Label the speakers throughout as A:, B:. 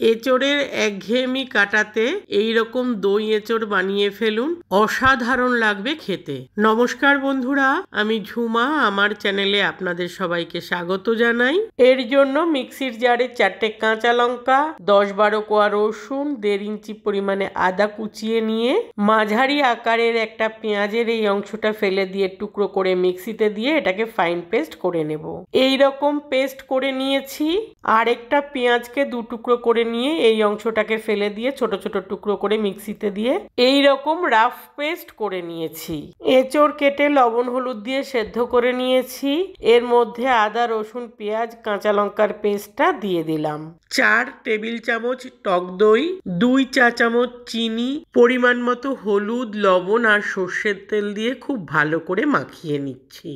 A: এঁচড়ের একঘেয়েমি কাটাতে এই রকম দই এঁচড় বানিয়ে ফেলুন, অসাধারণ লাগবে খেতে। নমস্কার বন্ধুরা, আমি ঝুমা, আমার চ্যানেলে আপনাদের সবাইকে স্বাগত জানাই। এর জন্য মিক্সির জারে চারটে কাঁচা লঙ্কা, দশ বারো কোয়া রসুন, দেড় ইঞ্চি পরিমাণে আদা কুচিয়ে নিয়ে, মাঝারি আকারের একটা পেঁয়াজের এই অংশটা ফেলে দিয়ে টুকরো করে মিক্সিতে দিয়ে এটাকে ফাইন পেস্ট করে নেব। এই রকম পেস্ট করে নিয়েছি। আরেকটা পেঁয়াজকে দু টুকরো করে নিয়ে এই অংশটাকে ফেলে দিয়ে ছোট ছোট টুকরো করে মিক্সিতে দিয়ে এই রকম রাফ পেস্ট করে নিয়েছি। এঁচড় কেটে লবণ হলুদ দিয়ে সেদ্ধ করে নিয়েছি। এর মধ্যে আদা, রসুন, পেঁয়াজ, কাঁচা লঙ্কার পেস্টটা দিয়ে দিলাম। চার টেবিল চামচ টক দই, দুই চা চামচ চিনি, পরিমাণ মতো হলুদ, লবণ আর সর্ষের তেল দিয়ে খুব ভালো করে মাখিয়ে নিচ্ছি।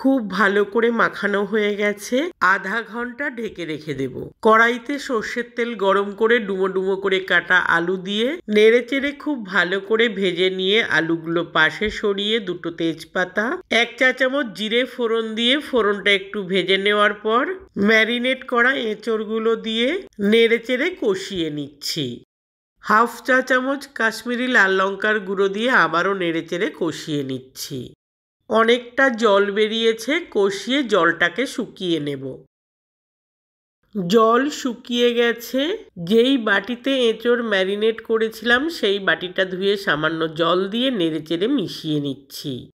A: খুব ভালো করে মাখানো হয়ে গেছে। আধা ঘণ্টা ঢেকে রেখে দেব। কড়াইতে সর্ষের তেল গরম করে ডুমো ডুমো করে কাটা আলু দিয়ে নেড়ে চেড়ে খুব ভালো করে ভেজে নিয়ে আলুগুলো পাশে সরিয়ে দুটো তেজপাতা, এক চা চামচ জিরে ফোড়ন দিয়ে ফোড়নটা একটু ভেজে নেওয়ার পর ম্যারিনেট করা এঁচড়গুলো দিয়ে নেড়ে চেড়ে কষিয়ে নিচ্ছি। হাফ চা চামচ কাশ্মীরি লাল লঙ্কার গুঁড়ো দিয়ে আবারও নেড়ে চেড়ে কষিয়ে নিচ্ছি। অনেকটা জল বেরিয়েছে, কষিয়ে জলটাকে শুকিয়ে নেব। জল শুকিয়ে গেছে, যেই বাটিতে এঁচড় ম্যারিনেট করেছিলাম, সেই বাটিটা ধুয়ে সামান্য জল দিয়ে নেড়েচেড়ে মিশিয়ে নিচ্ছি।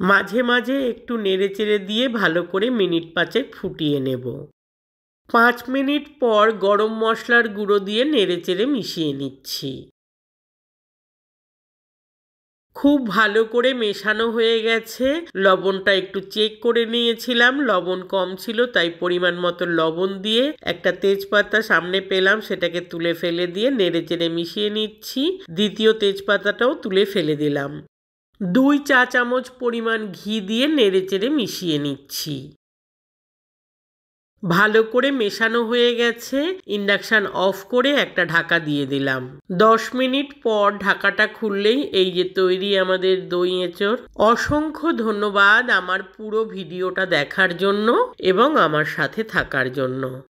A: মাঝে মাঝে একটু নেড়েচেড়ে দিয়ে ভালো করে মিনিট পাঁচেক ফুটিয়ে নেব। পাঁচ মিনিট পর গরম মশলার গুঁড়ো দিয়ে নেড়েচেড়ে মিশিয়ে নিচ্ছি। খুব ভালো করে মেশানো হয়ে গেছে। লবণটা একটু চেক করে নিয়েছিলাম। লবণ কম ছিল, তাই পরিমাণ মতো লবণ দিয়ে একটা তেজপাতা সামনে পেলাম, সেটাকে তুলে ফেলে দিয়ে নেড়ে চেড়ে মিশিয়ে নিচ্ছি। দ্বিতীয় তেজপাতাটাও তুলে ফেলে দিলাম। দুই চা চামচ পরিমাণ ঘি দিয়ে নেড়ে চেড়ে মিশিয়ে নিচ্ছি। ভালো করে মেশানো হয়ে গেছে। ইন্ডাকশান অফ করে একটা ঢাকা দিয়ে দিলাম। দশ মিনিট পর ঢাকাটা খুললেই এই যে তৈরি আমাদের দই এঁচড়। অসংখ্য ধন্যবাদ আমার পুরো ভিডিওটা দেখার জন্য এবং আমার সাথে থাকার জন্য।